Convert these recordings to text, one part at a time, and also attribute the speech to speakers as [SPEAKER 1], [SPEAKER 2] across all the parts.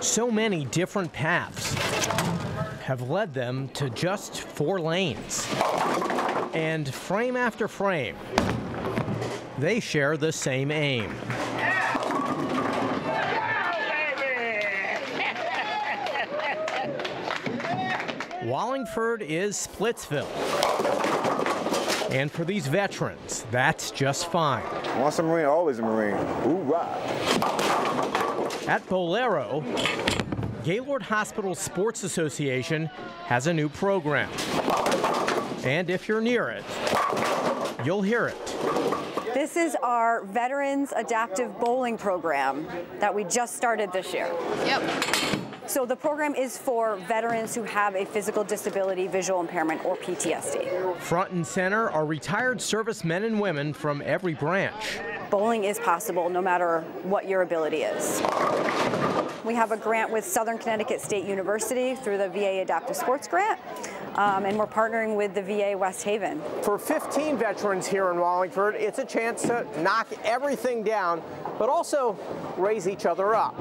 [SPEAKER 1] So many different paths have led them to just four lanes. And frame after frame, they share the same aim. Wallingford is Splitsville. And for these veterans, that's just fine.
[SPEAKER 2] Once a Marine, always a Marine. Hoorah!
[SPEAKER 1] At Bowlero, Gaylord Hospital Sports Association has a new program. And if you're near it, you'll hear it.
[SPEAKER 3] This is our Veterans Adaptive Bowling Program that we just started this year.
[SPEAKER 4] Yep.
[SPEAKER 3] So the program is for veterans who have a physical disability, visual impairment, or PTSD.
[SPEAKER 1] Front and center are retired servicemen and women from every branch.
[SPEAKER 3] Bowling is possible no matter what your ability is. We have a grant with Southern Connecticut State University through the VA Adaptive Sports Grant, um, and we're partnering with the VA West Haven.
[SPEAKER 1] For 15 veterans here in Wallingford, it's a chance to knock everything down, but also raise each other up.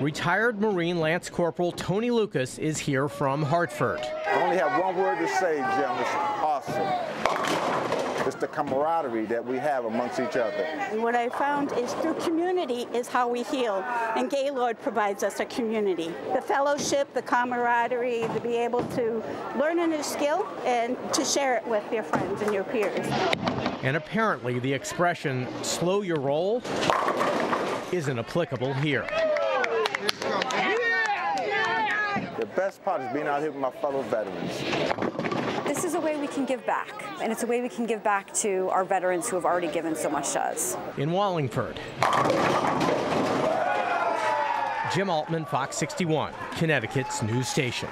[SPEAKER 1] Retired Marine Lance Corporal Tony Lucas is here from Hartford.
[SPEAKER 2] I only have one word to say, Jim. It's awesome. It's the camaraderie that we have amongst each other.
[SPEAKER 5] What I found is through community is how we heal, and Gaylord provides us a community. The fellowship, the camaraderie, to be able to learn a new skill and to share it with your friends and your peers.
[SPEAKER 1] And apparently the expression, slow your roll, isn't applicable here.
[SPEAKER 2] The best part is being out here with my fellow veterans.
[SPEAKER 3] This is a way we can give back, and it's a way we can give back to our veterans who have already given so much to us.
[SPEAKER 1] In Wallingford, Jim Altman, Fox 61, Connecticut's news station.